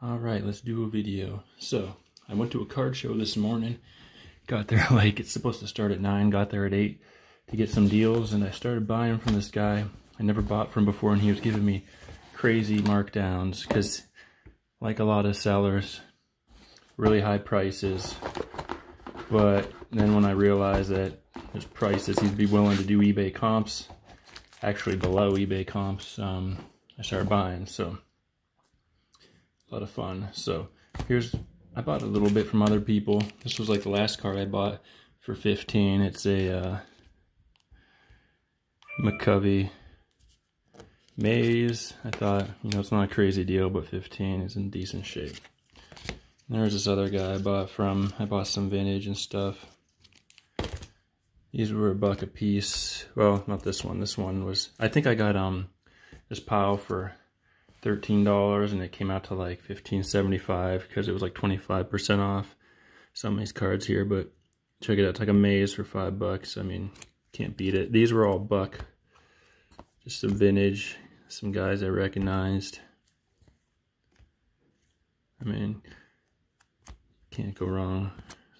All right, let's do a video. So, I went to a card show this morning. Got there like, it's supposed to start at 9, got there at 8 to get some deals, and I started buying from this guy I never bought from before, and he was giving me crazy markdowns, because like a lot of sellers, really high prices, but then when I realized that there's prices, he'd be willing to do eBay comps, actually below eBay comps, um, I started buying, so a lot of fun. So here's, I bought a little bit from other people. This was like the last card I bought for 15. It's a uh, McCovey Mays. I thought, you know, it's not a crazy deal, but 15 is in decent shape. And there's this other guy I bought from. I bought some vintage and stuff. These were a buck a piece. Well, not this one. This one was, I think I got um this pile for $13 and it came out to like $15.75 because it was like 25% off some of these cards here, but check it out. It's like a Mays for five bucks. I mean, can't beat it. These were all buck. Just some vintage, some guys I recognized. I mean, can't go wrong.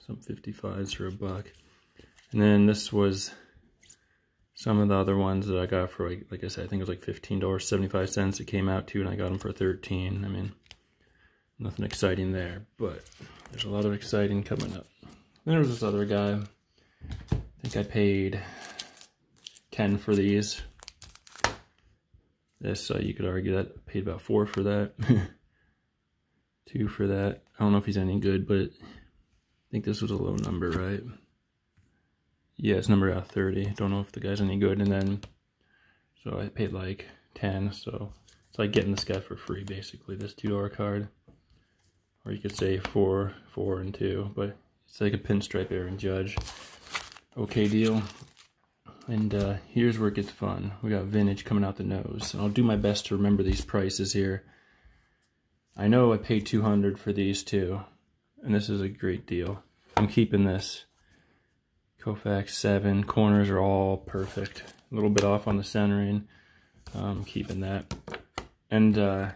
Some 55s for a buck. And then this was some of the other ones that I got for, like, like I said, I think it was like $15.75 it came out to, and I got them for 13 I mean, nothing exciting there, but there's a lot of exciting coming up. Then there was this other guy. I think I paid 10 for these. This, uh, you could argue that I paid about 4 for that. 2 for that. I don't know if he's any good, but I think this was a low number, right? Yeah, it's number out 30. Don't know if the guy's any good. And then, so I paid like 10. So it's like getting this guy for free, basically, this $2 card. Or you could say 4, 4, and 2. But it's like a pinstripe Aaron Judge. Okay deal. And uh, here's where it gets fun. We got vintage coming out the nose. And I'll do my best to remember these prices here. I know I paid 200 for these two. And this is a great deal. I'm keeping this. Koufax 7. Corners are all perfect. A little bit off on the centering. Um, keeping that. And uh,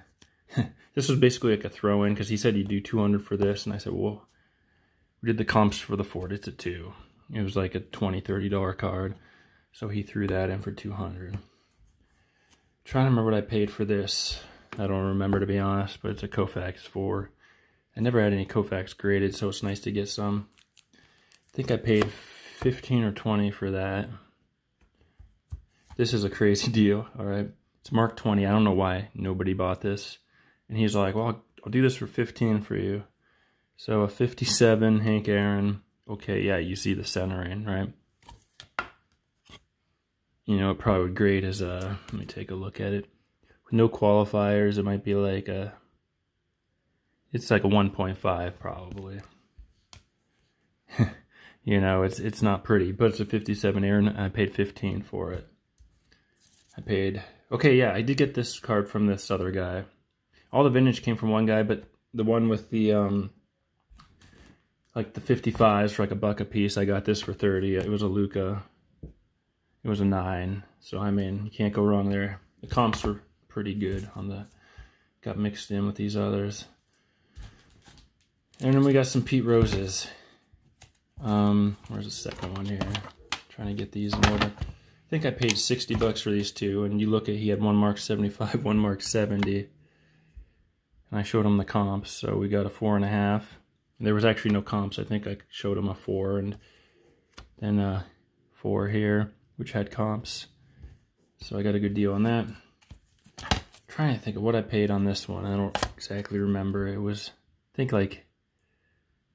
this was basically like a throw-in because he said you do 200 for this. And I said, well, we did the comps for the Ford. It's a 2. It was like a $20, $30 card. So he threw that in for 200 Trying to remember what I paid for this. I don't remember to be honest, but it's a Koufax 4. I never had any Koufax graded, so it's nice to get some. I think I paid 15 or 20 for that. This is a crazy deal, all right? It's Mark 20. I don't know why nobody bought this. And he's like, well, I'll do this for 15 for you. So a 57 Hank Aaron. Okay, yeah, you see the centering, right? You know, it probably would grade as a, let me take a look at it. With no qualifiers, it might be like a, it's like a 1.5 probably. You know, it's it's not pretty, but it's a 57 Aaron. I paid 15 for it. I paid... Okay, yeah, I did get this card from this other guy. All the vintage came from one guy, but the one with the, um, like the 55s for like a buck a piece, I got this for 30. It was a Luka. It was a 9. So, I mean, you can't go wrong there. The comps were pretty good on the... Got mixed in with these others. And then we got some Pete Roses. Um, where's the second one here? Trying to get these in order. I think I paid 60 bucks for these two, and you look at, he had one mark 75, one mark 70. And I showed him the comps, so we got a four and a half. And there was actually no comps. I think I showed him a four, and then a four here, which had comps. So I got a good deal on that. I'm trying to think of what I paid on this one. I don't exactly remember. It was, I think like,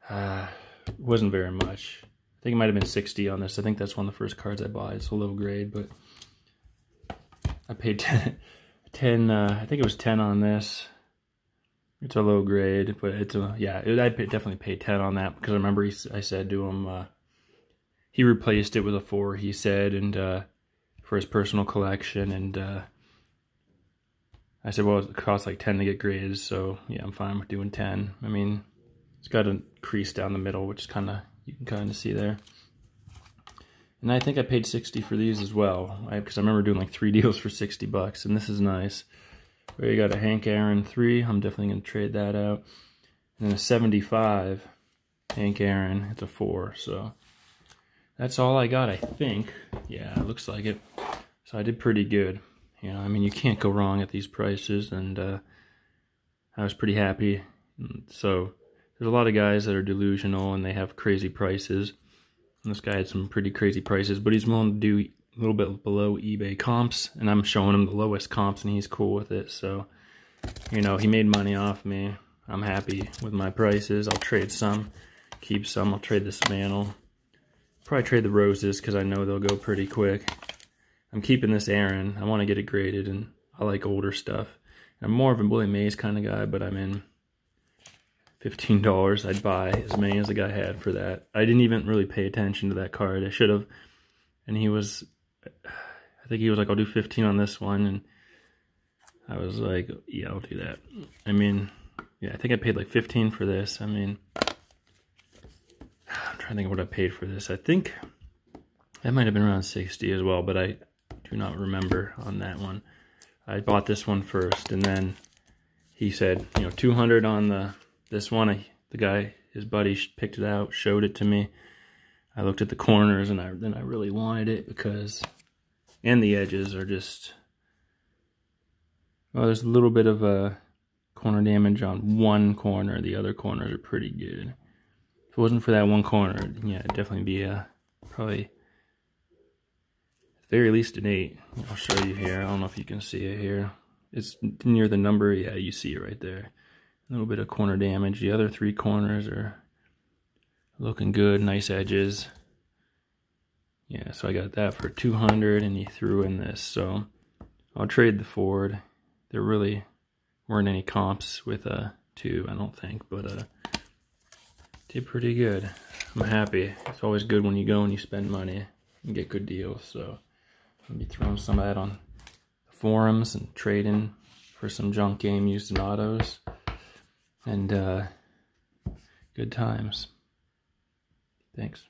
uh, it wasn't very much. I think it might have been 60 on this. I think that's one of the first cards I bought. It's a low grade, but I paid 10, 10 uh, I think it was 10 on this. It's a low grade, but it's a, yeah, it, I definitely paid 10 on that because I remember he, I said to him, uh, he replaced it with a 4, he said, and uh, for his personal collection, and uh, I said, well, it costs like 10 to get graded, so yeah, I'm fine with doing 10. I mean, it's got a crease down the middle, which is kind of, you can kind of see there. And I think I paid 60 for these as well, because I, I, remember doing like three deals for 60 bucks, and this is nice. We got a Hank Aaron 3. I'm definitely going to trade that out. And then a 75 Hank Aaron. It's a 4. So that's all I got, I think. Yeah, it looks like it. So I did pretty good. You know, I mean, you can't go wrong at these prices. And uh, I was pretty happy. So there's a lot of guys that are delusional and they have crazy prices. And this guy had some pretty crazy prices, but he's willing to do a little bit below eBay comps. And I'm showing him the lowest comps and he's cool with it. So, you know, he made money off me. I'm happy with my prices. I'll trade some, keep some. I'll trade this Mantle. Probably trade the Roses because I know they'll go pretty quick. I'm keeping this Aaron. I want to get it graded and I like older stuff. I'm more of a Willie Mays kind of guy, but I'm in $15. I'd buy as many as the guy had for that. I didn't even really pay attention to that card. I should have. And he was, I think he was like, I'll do 15 on this one. And I was like, yeah, I'll do that. I mean, yeah, I think I paid like 15 for this. I mean, I'm trying to think what I paid for this. I think that might have been around 60 as well, but I do not remember on that one. I bought this one first and then he said, you know, 200 on the this one, the guy, his buddy picked it out, showed it to me. I looked at the corners and I, then I really wanted it because, and the edges are just, well, there's a little bit of a corner damage on one corner. The other corners are pretty good. If it wasn't for that one corner, yeah, it'd definitely be a, probably, very least an 8. I'll show you here. I don't know if you can see it here. It's near the number. Yeah, you see it right there. A little bit of corner damage. The other three corners are looking good. Nice edges. Yeah, so I got that for 200 and he threw in this. So I'll trade the Ford. There really weren't any comps with a 2, I don't think. But uh, did pretty good. I'm happy. It's always good when you go and you spend money and get good deals. So I'll be throwing some of that on the forums and trading for some junk game used in autos and uh, good times. Thanks.